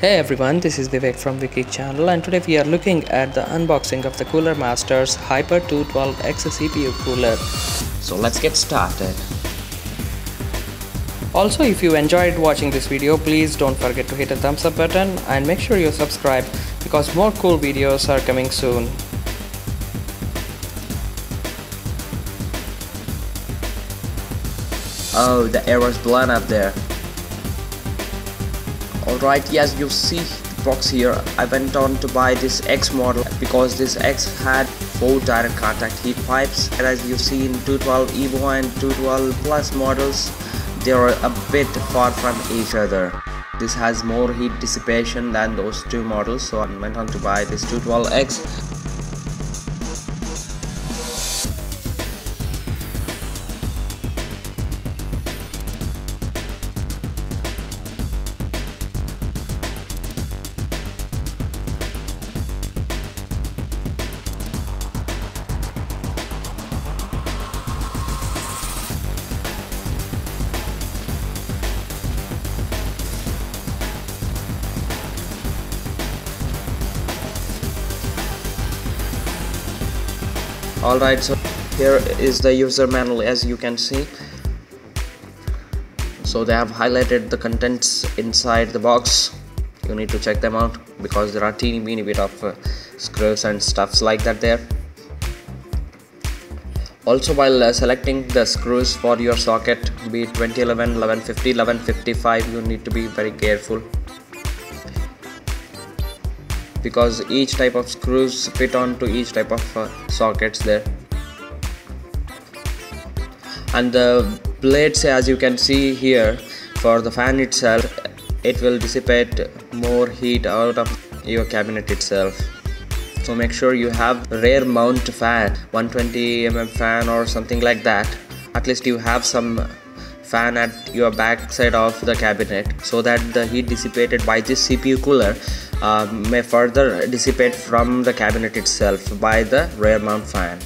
Hey everyone, this is Vivek from Vick Geek channel and today we are looking at the unboxing of the Cooler Masters Hyper 212X CPU cooler. So let's get started. Also if you enjoyed watching this video, please don't forget to hit the thumbs up button and make sure you subscribe because more cool videos are coming soon. Oh, the air was blown up there. Alright, yes, you see the box here. I went on to buy this X model because this X had 4 direct contact heat pipes. And as you see in 212 Evo and 212 Plus models, they are a bit far from each other. This has more heat dissipation than those two models, so I went on to buy this 212X alright so here is the user manual as you can see. So they have highlighted the contents inside the box. You need to check them out because there are teeny weeny bit of uh, screws and stuffs like that there. Also while uh, selecting the screws for your socket be it 2011 1150 1155 you need to be very careful because each type of screws fit onto each type of uh, sockets there. And the blades as you can see here for the fan itself it will dissipate more heat out of your cabinet itself. So make sure you have rear mount fan 120 mm fan or something like that. At least you have some fan at your back side of the cabinet so that the heat dissipated by this CPU cooler Um, may further dissipate from the cabinet itself by the rear mount fan.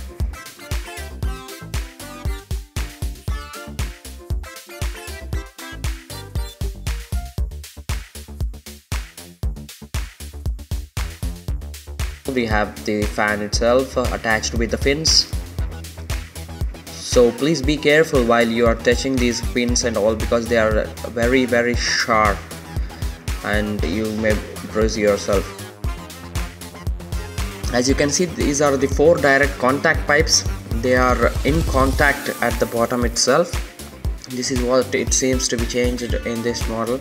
We have the fan itself attached with the fins so please be careful while you are touching these pins and all because they are very very sharp and you may bruise yourself. As you can see these are the four direct contact pipes. They are in contact at the bottom itself. This is what it seems to be changed in this model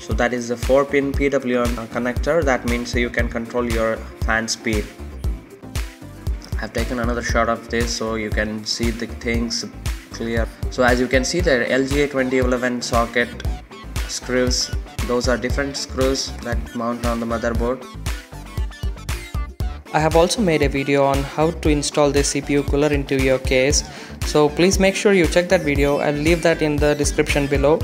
so that is the 4 pin PWM connector. That means you can control your fan speed. I've taken another shot of this so you can see the things clear. So as you can see the LGA 2011 socket screws those are different screws that mount on the motherboard. I have also made a video on how to install this CPU cooler into your case. So please make sure you check that video I'll leave that in the description below